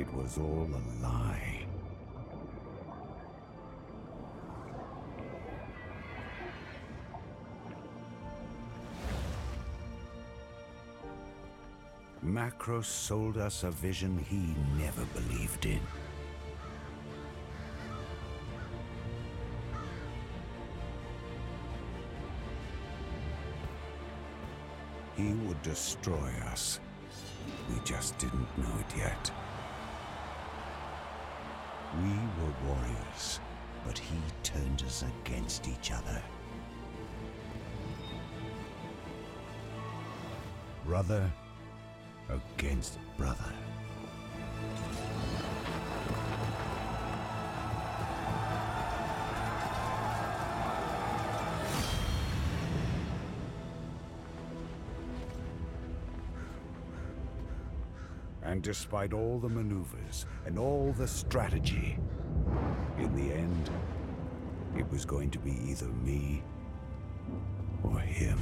It was all a lie. Macros sold us a vision he never believed in. He would destroy us. We just didn't know it yet. We were warriors, but he turned us against each other. Brother against brother. And despite all the maneuvers and all the strategy, in the end, it was going to be either me or him.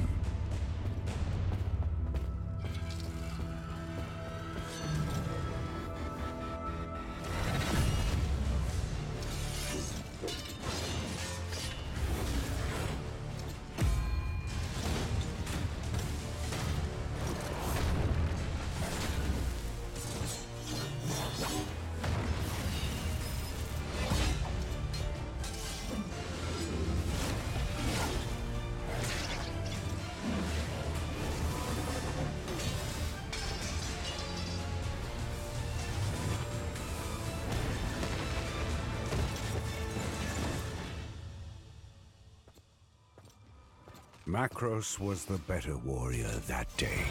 Macros was the better warrior that day.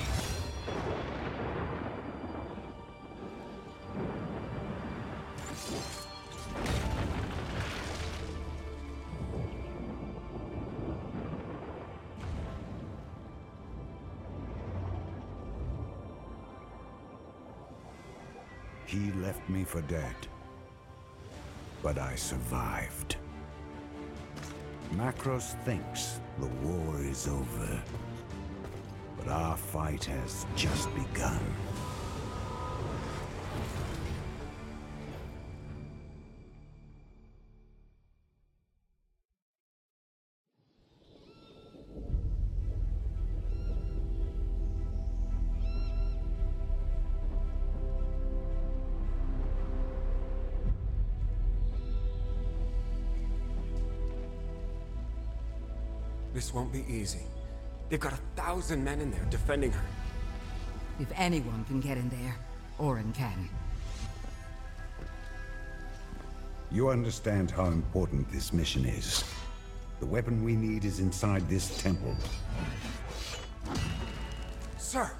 He left me for dead, but I survived. Macros thinks the war is over, but our fight has just begun. This won't be easy. They've got a thousand men in there defending her. If anyone can get in there, Orin can. You understand how important this mission is. The weapon we need is inside this temple. Sir!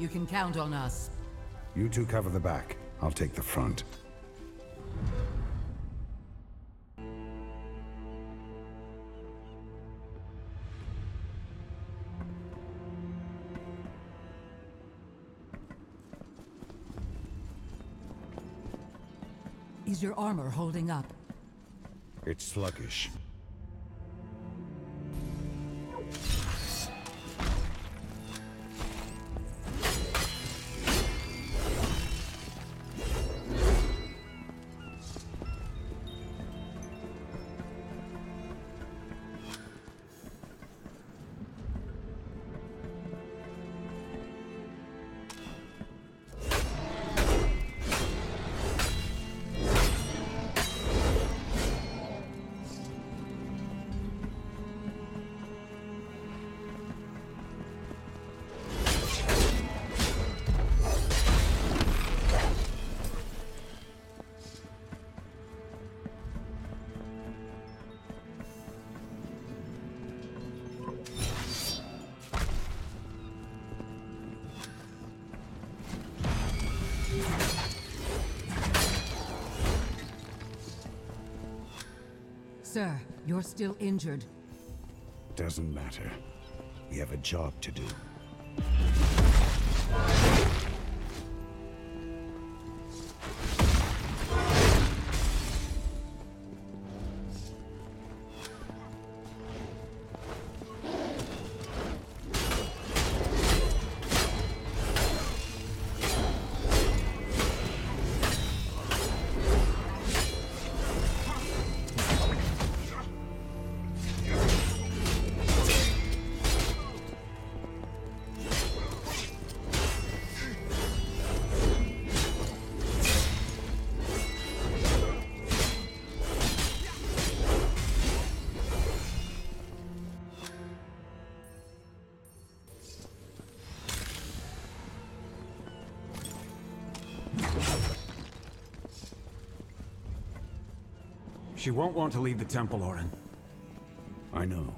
You can count on us. You two cover the back. I'll take the front. Is your armor holding up? It's sluggish. Sir, you're still injured. Doesn't matter. We have a job to do. She won't want to leave the temple, Orin. I know.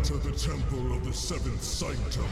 Enter the temple of the seventh sanctum.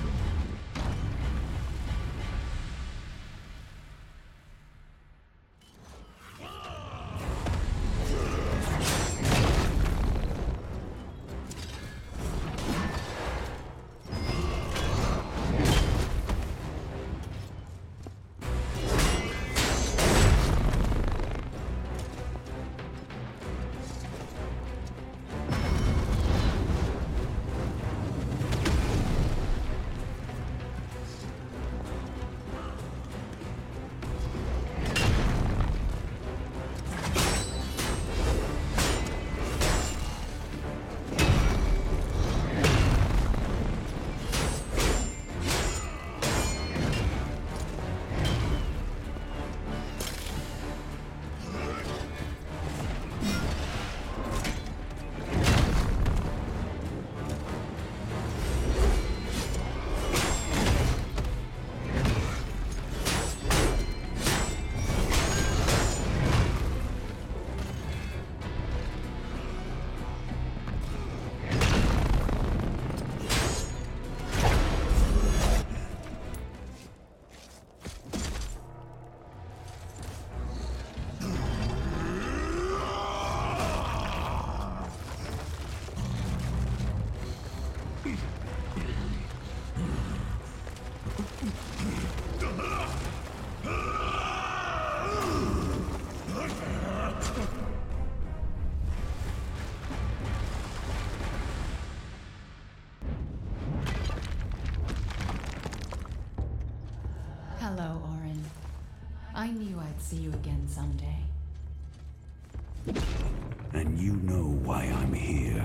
I see you again someday. And you know why I'm here.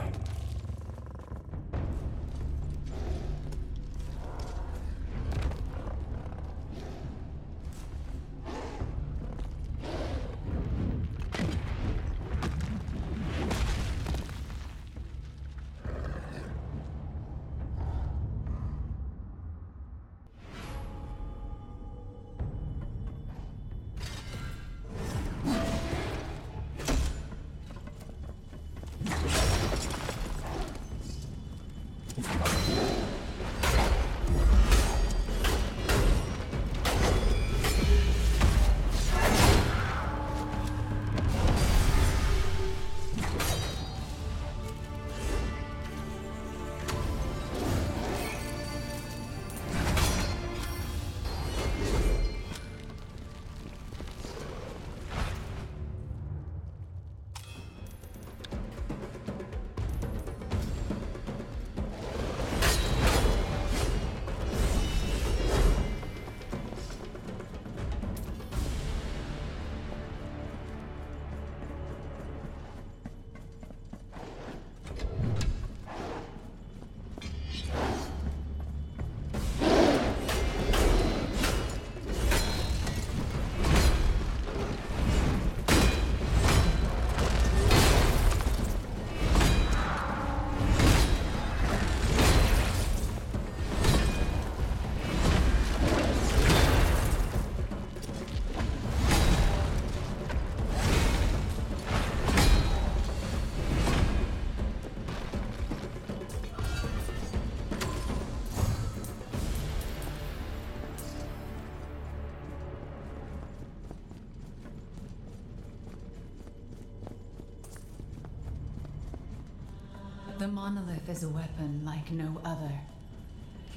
Monolith is a weapon like no other.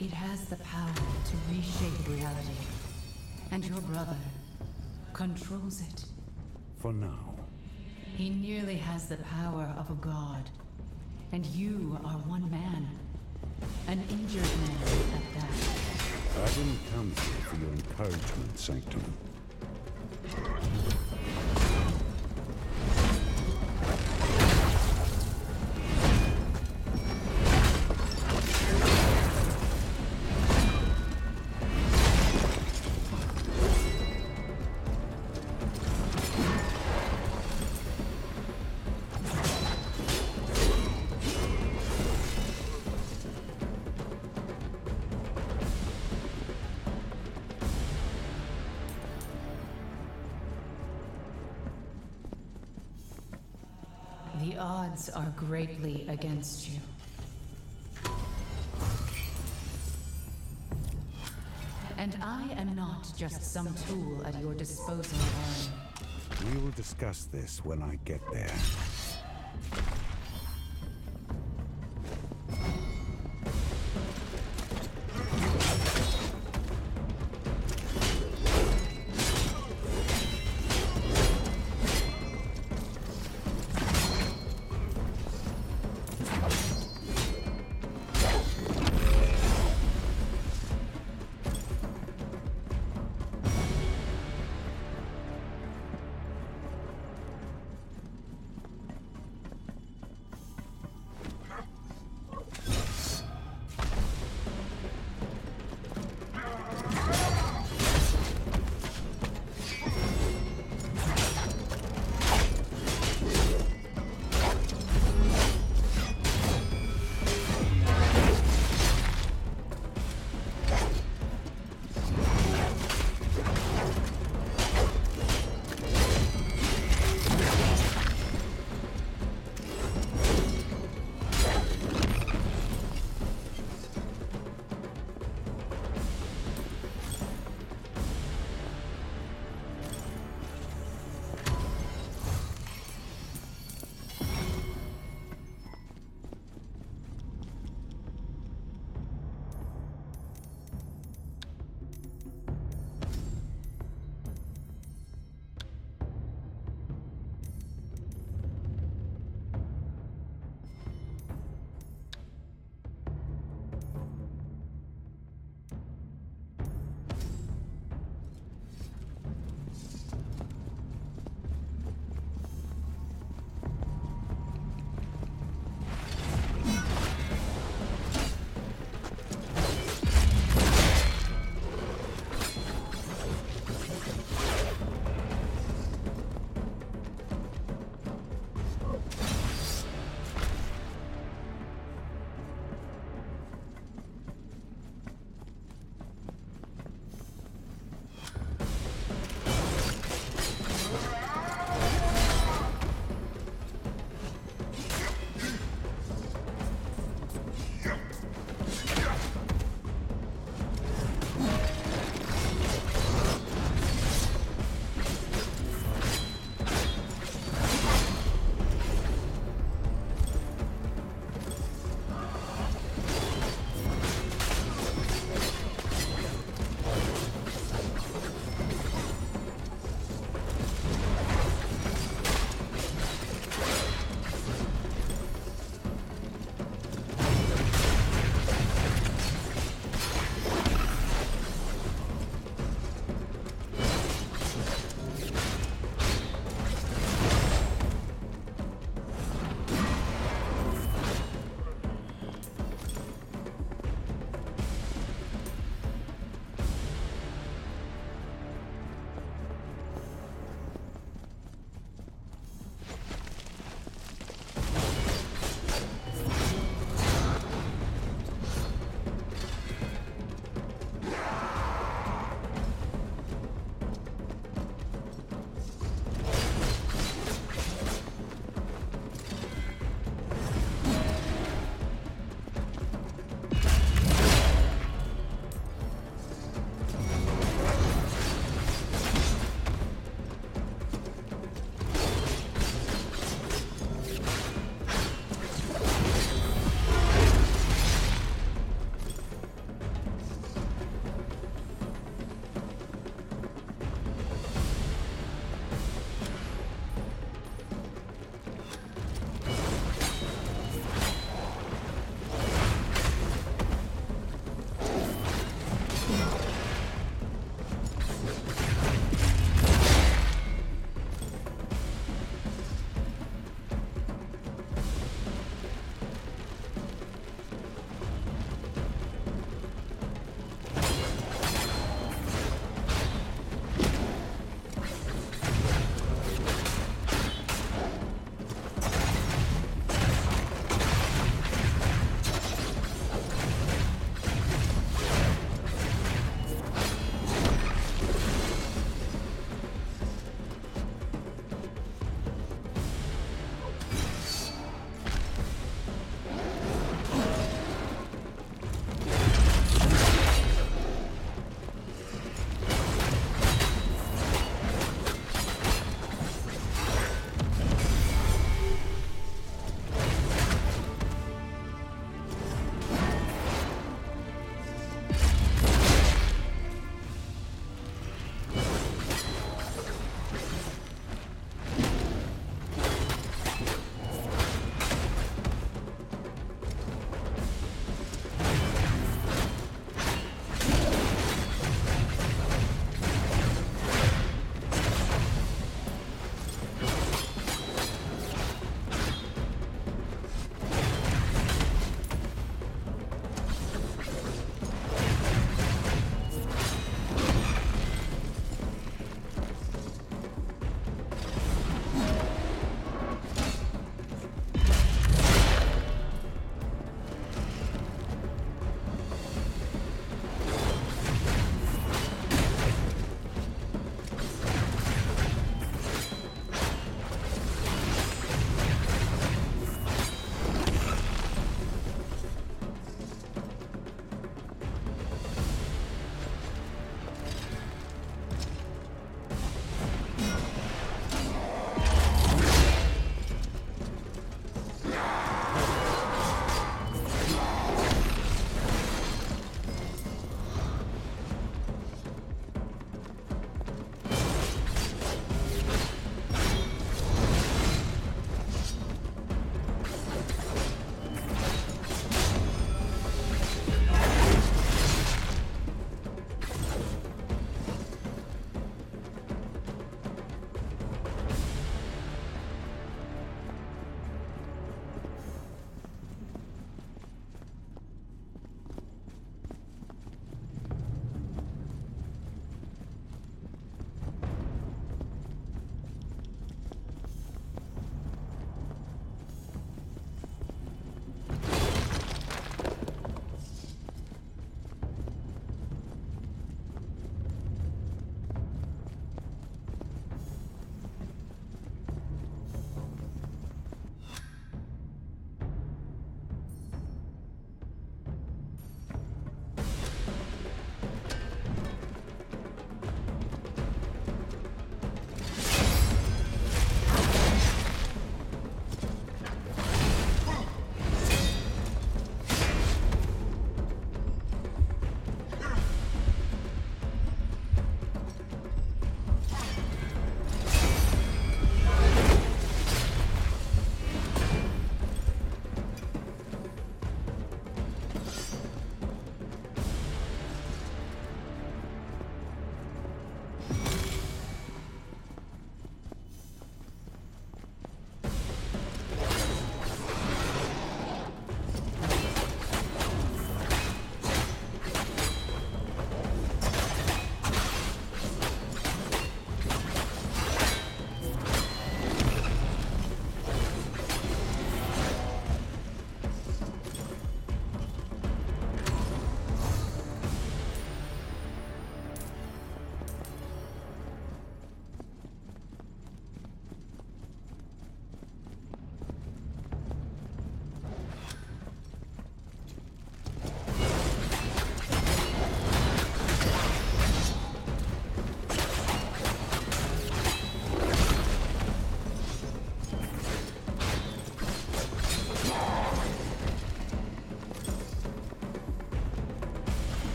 It has the power to reshape reality. And your brother controls it. For now. He nearly has the power of a god. And you are one man. An injured man at that. I didn't come here for your encouragement, Sanctum. Odds are greatly against you. And I am not just some tool at your disposal. We will discuss this when I get there.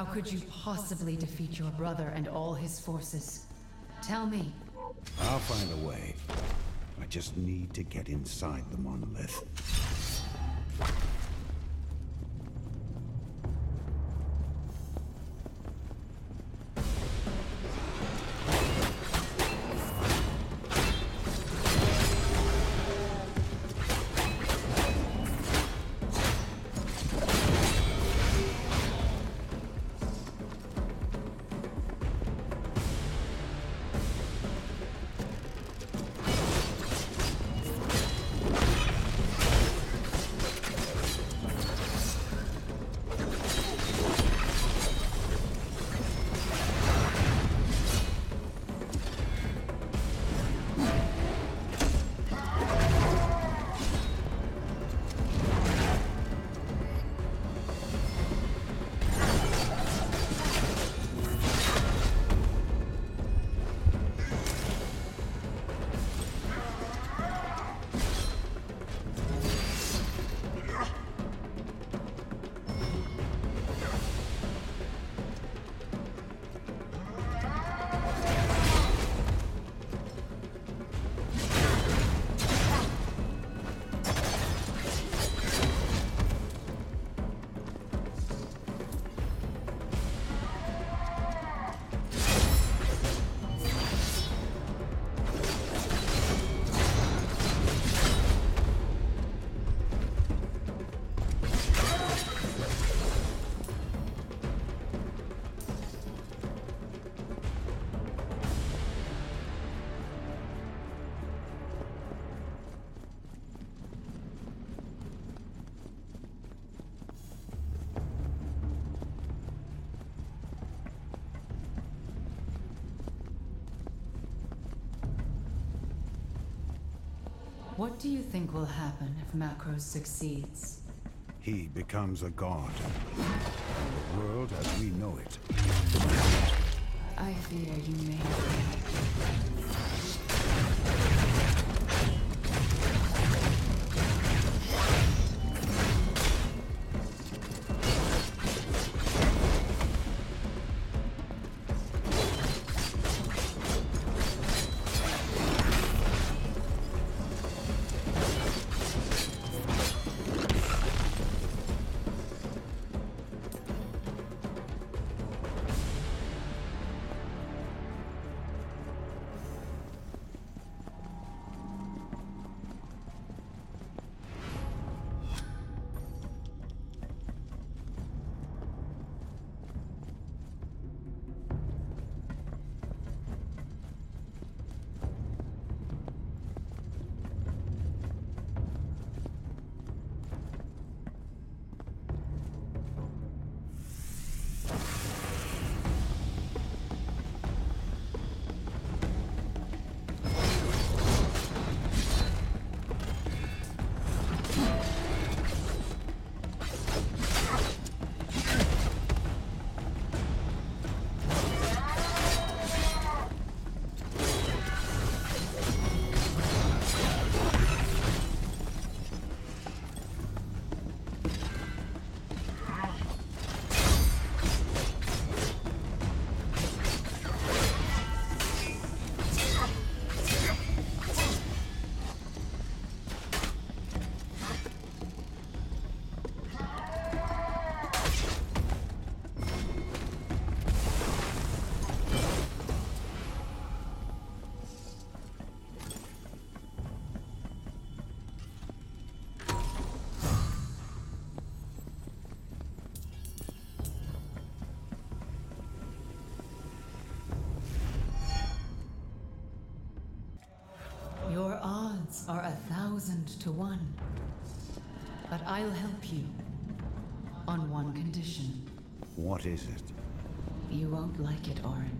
How could you possibly defeat your brother and all his forces? Tell me. I'll find a way. I just need to get inside the monolith. What do you think will happen if Macros succeeds? He becomes a god. The world as we know it. I fear you may. Are a thousand to one. But I'll help you. On one condition. What is it? You won't like it, Orin.